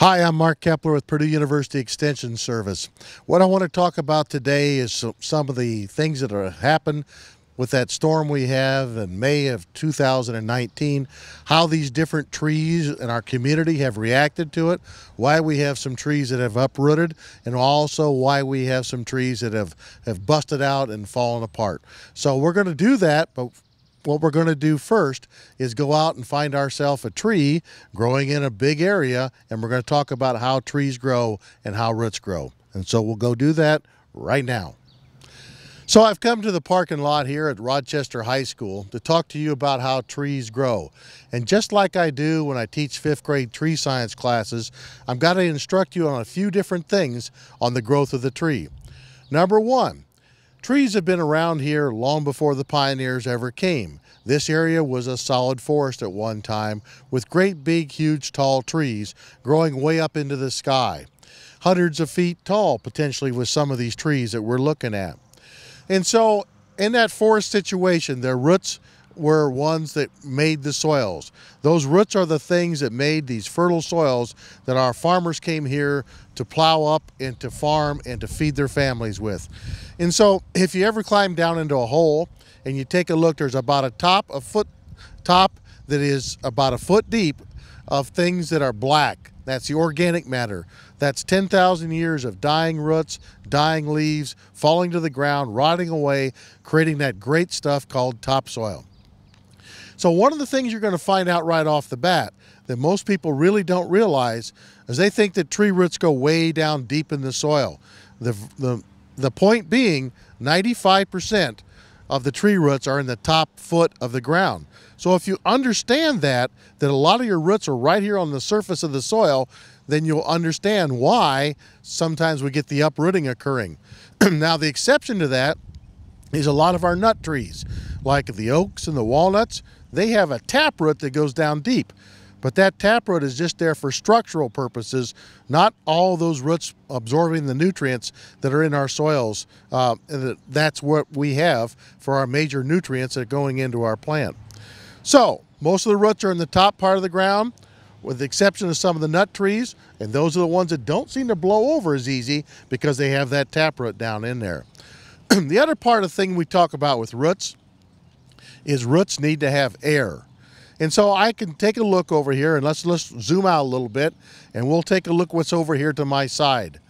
Hi, I'm Mark Kepler with Purdue University Extension Service. What I want to talk about today is some of the things that have happened with that storm we have in May of 2019, how these different trees in our community have reacted to it, why we have some trees that have uprooted, and also why we have some trees that have, have busted out and fallen apart. So we're going to do that, but what we're going to do first is go out and find ourselves a tree growing in a big area, and we're going to talk about how trees grow and how roots grow. And so we'll go do that right now. So I've come to the parking lot here at Rochester High School to talk to you about how trees grow. And just like I do when I teach fifth grade tree science classes, I'm going to instruct you on a few different things on the growth of the tree. Number one, trees have been around here long before the pioneers ever came. This area was a solid forest at one time with great big huge tall trees growing way up into the sky. Hundreds of feet tall potentially with some of these trees that we're looking at. And so in that forest situation, their roots were ones that made the soils. Those roots are the things that made these fertile soils that our farmers came here to plow up and to farm and to feed their families with. And so if you ever climb down into a hole and you take a look, there's about a top, a foot top that is about a foot deep of things that are black. That's the organic matter. That's 10,000 years of dying roots, dying leaves, falling to the ground, rotting away, creating that great stuff called topsoil. So one of the things you're going to find out right off the bat that most people really don't realize is they think that tree roots go way down deep in the soil. The, the, the point being 95% of the tree roots are in the top foot of the ground. So if you understand that, that a lot of your roots are right here on the surface of the soil, then you'll understand why sometimes we get the uprooting occurring. now the exception to that is a lot of our nut trees, like the oaks and the walnuts, they have a taproot that goes down deep. But that taproot is just there for structural purposes, not all those roots absorbing the nutrients that are in our soils. Uh, that's what we have for our major nutrients that are going into our plant. So most of the roots are in the top part of the ground, with the exception of some of the nut trees, and those are the ones that don't seem to blow over as easy because they have that taproot down in there. the other part of the thing we talk about with roots is roots need to have air. And so I can take a look over here and let's, let's zoom out a little bit and we'll take a look what's over here to my side.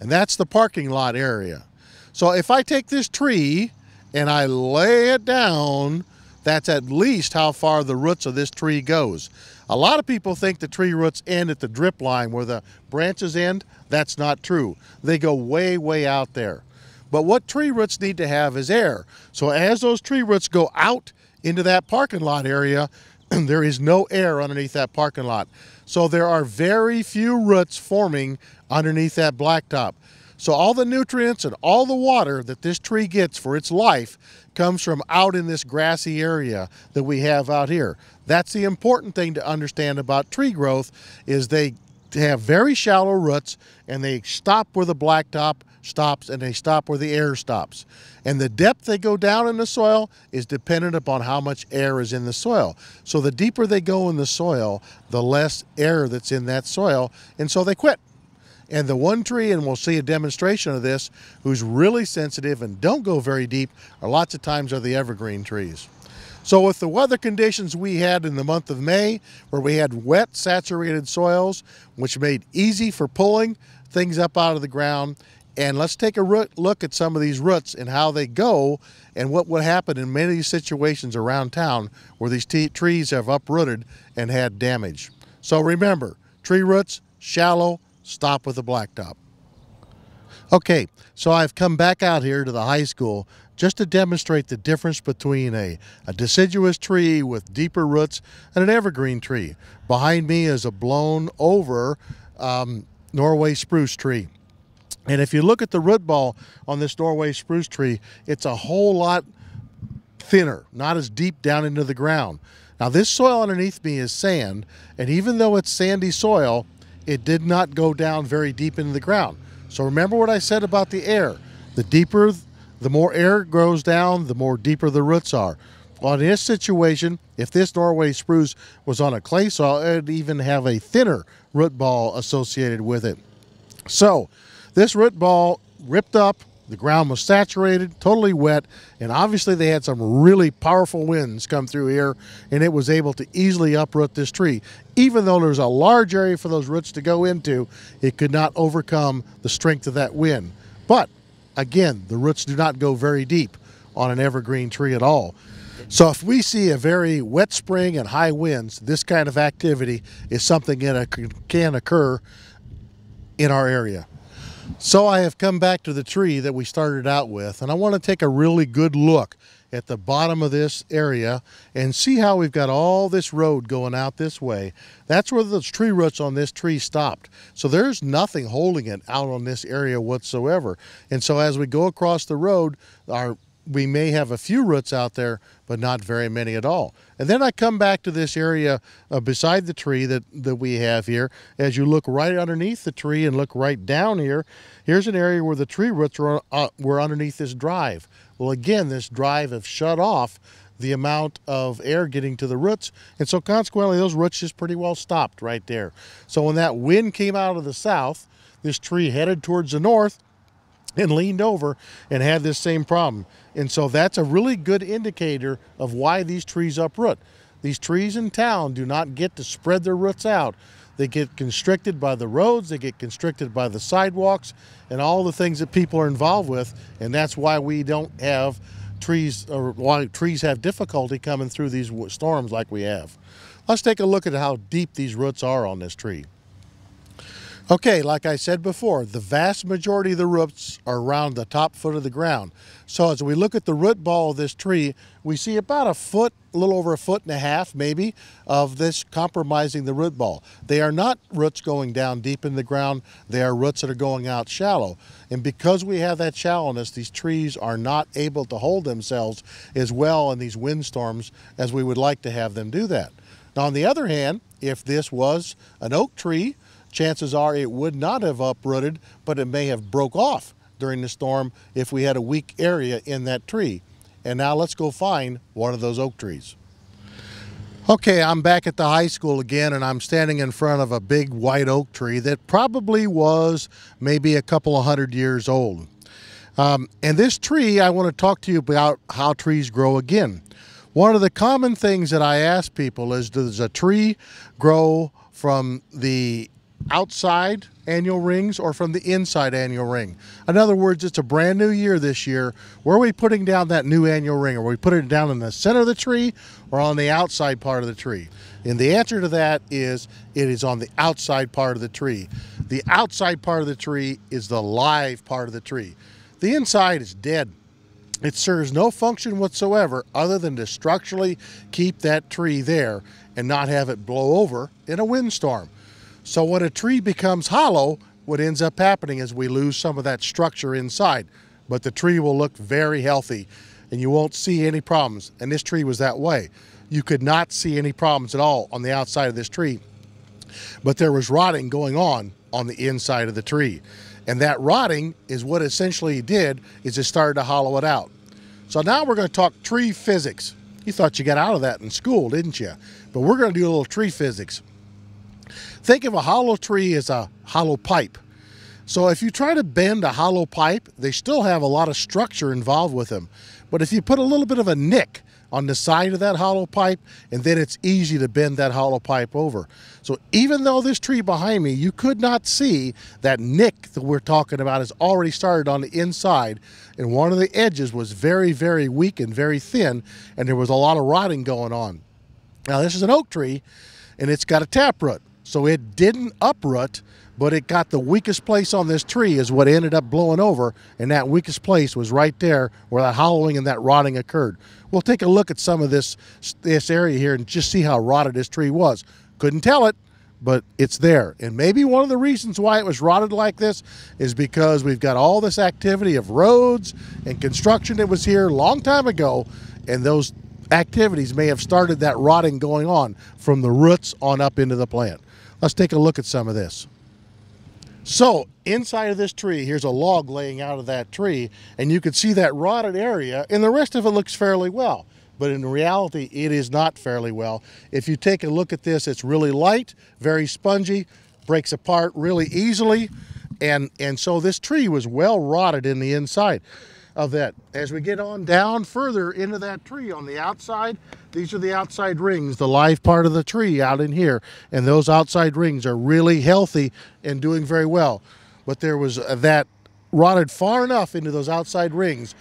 And that's the parking lot area. So if I take this tree and I lay it down, that's at least how far the roots of this tree goes. A lot of people think the tree roots end at the drip line where the branches end. That's not true. They go way, way out there. But what tree roots need to have is air. So as those tree roots go out into that parking lot area, there is no air underneath that parking lot. So there are very few roots forming underneath that blacktop. So all the nutrients and all the water that this tree gets for its life comes from out in this grassy area that we have out here. That's the important thing to understand about tree growth is they have very shallow roots and they stop where the blacktop stops and they stop where the air stops. And the depth they go down in the soil is dependent upon how much air is in the soil. So the deeper they go in the soil, the less air that's in that soil, and so they quit. And the one tree, and we'll see a demonstration of this, who's really sensitive and don't go very deep, are lots of times are the evergreen trees. So with the weather conditions we had in the month of May, where we had wet, saturated soils, which made easy for pulling things up out of the ground, and let's take a root, look at some of these roots and how they go and what would happen in many situations around town where these trees have uprooted and had damage. So remember, tree roots, shallow, stop with the blacktop. Okay, so I've come back out here to the high school just to demonstrate the difference between a, a deciduous tree with deeper roots and an evergreen tree. Behind me is a blown over um, Norway spruce tree. And if you look at the root ball on this Norway spruce tree, it's a whole lot thinner, not as deep down into the ground. Now this soil underneath me is sand, and even though it's sandy soil, it did not go down very deep into the ground. So remember what I said about the air. The deeper, the more air grows down, the more deeper the roots are. on this situation, if this Norway spruce was on a clay soil, it'd even have a thinner root ball associated with it. So this root ball ripped up, the ground was saturated, totally wet, and obviously they had some really powerful winds come through here, and it was able to easily uproot this tree. Even though there's a large area for those roots to go into, it could not overcome the strength of that wind. But again, the roots do not go very deep on an evergreen tree at all. So if we see a very wet spring and high winds, this kind of activity is something that can occur in our area. So I have come back to the tree that we started out with, and I want to take a really good look at the bottom of this area and see how we've got all this road going out this way. That's where the tree roots on this tree stopped. So there's nothing holding it out on this area whatsoever. And so as we go across the road, our we may have a few roots out there, but not very many at all. And then I come back to this area uh, beside the tree that, that we have here. As you look right underneath the tree and look right down here, here's an area where the tree roots were, uh, were underneath this drive. Well, again, this drive have shut off the amount of air getting to the roots. And so consequently, those roots just pretty well stopped right there. So when that wind came out of the south, this tree headed towards the north, and leaned over and had this same problem. And so that's a really good indicator of why these trees uproot. These trees in town do not get to spread their roots out. They get constricted by the roads, they get constricted by the sidewalks, and all the things that people are involved with. And that's why we don't have trees, or why trees have difficulty coming through these storms like we have. Let's take a look at how deep these roots are on this tree. Okay, like I said before, the vast majority of the roots are around the top foot of the ground. So as we look at the root ball of this tree, we see about a foot, a little over a foot and a half maybe, of this compromising the root ball. They are not roots going down deep in the ground, they are roots that are going out shallow. And because we have that shallowness, these trees are not able to hold themselves as well in these windstorms as we would like to have them do that. Now on the other hand, if this was an oak tree, chances are it would not have uprooted, but it may have broke off during the storm if we had a weak area in that tree. And now let's go find one of those oak trees. Okay, I'm back at the high school again and I'm standing in front of a big white oak tree that probably was maybe a couple of hundred years old. Um, and this tree, I want to talk to you about how trees grow again. One of the common things that I ask people is does a tree grow from the outside annual rings or from the inside annual ring. In other words, it's a brand new year this year. Where are we putting down that new annual ring? Are we putting it down in the center of the tree or on the outside part of the tree? And the answer to that is it is on the outside part of the tree. The outside part of the tree is the live part of the tree. The inside is dead. It serves no function whatsoever other than to structurally keep that tree there and not have it blow over in a windstorm. So when a tree becomes hollow, what ends up happening is we lose some of that structure inside, but the tree will look very healthy and you won't see any problems. And this tree was that way. You could not see any problems at all on the outside of this tree, but there was rotting going on on the inside of the tree. And that rotting is what essentially did is it started to hollow it out. So now we're going to talk tree physics. You thought you got out of that in school, didn't you? But we're going to do a little tree physics. Think of a hollow tree as a hollow pipe. So if you try to bend a hollow pipe, they still have a lot of structure involved with them. But if you put a little bit of a nick on the side of that hollow pipe, and then it's easy to bend that hollow pipe over. So even though this tree behind me, you could not see that nick that we're talking about has already started on the inside, and one of the edges was very, very weak and very thin, and there was a lot of rotting going on. Now this is an oak tree, and it's got a taproot. So it didn't uproot, but it got the weakest place on this tree is what ended up blowing over, and that weakest place was right there where that hollowing and that rotting occurred. We'll take a look at some of this this area here and just see how rotted this tree was. Couldn't tell it, but it's there. And maybe one of the reasons why it was rotted like this is because we've got all this activity of roads and construction that was here a long time ago, and those activities may have started that rotting going on from the roots on up into the plant. Let's take a look at some of this. So inside of this tree, here's a log laying out of that tree, and you can see that rotted area, and the rest of it looks fairly well. but in reality, it is not fairly well. If you take a look at this, it's really light, very spongy, breaks apart really easily, and, and so this tree was well rotted in the inside of that. As we get on down further into that tree on the outside, these are the outside rings, the live part of the tree out in here. And those outside rings are really healthy and doing very well. But there was uh, that rotted far enough into those outside rings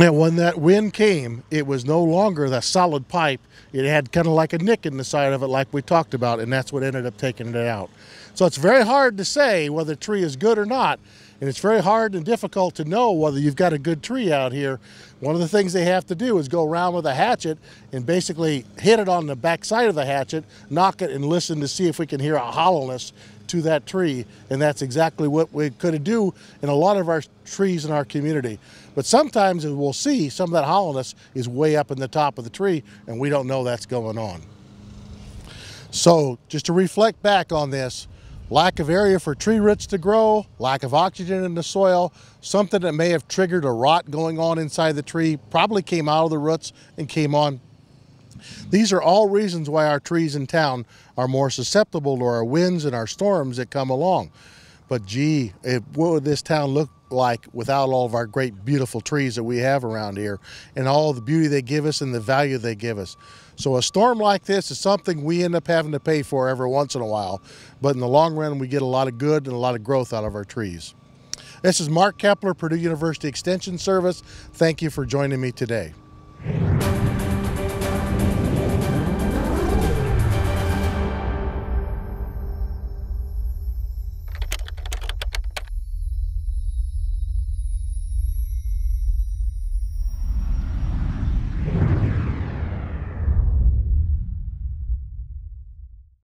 and when that wind came, it was no longer the solid pipe. It had kind of like a nick in the side of it, like we talked about, and that's what ended up taking it out. So it's very hard to say whether a tree is good or not. And it's very hard and difficult to know whether you've got a good tree out here. One of the things they have to do is go around with a hatchet and basically hit it on the back side of the hatchet, knock it, and listen to see if we can hear a hollowness to that tree. And that's exactly what we could do in a lot of our trees in our community. But sometimes we'll see some of that hollowness is way up in the top of the tree and we don't know that's going on. So just to reflect back on this, lack of area for tree roots to grow, lack of oxygen in the soil, something that may have triggered a rot going on inside the tree, probably came out of the roots and came on. These are all reasons why our trees in town are more susceptible to our winds and our storms that come along. But gee, it, what would this town look like without all of our great, beautiful trees that we have around here and all the beauty they give us and the value they give us? So a storm like this is something we end up having to pay for every once in a while, but in the long run, we get a lot of good and a lot of growth out of our trees. This is Mark Kepler, Purdue University Extension Service. Thank you for joining me today.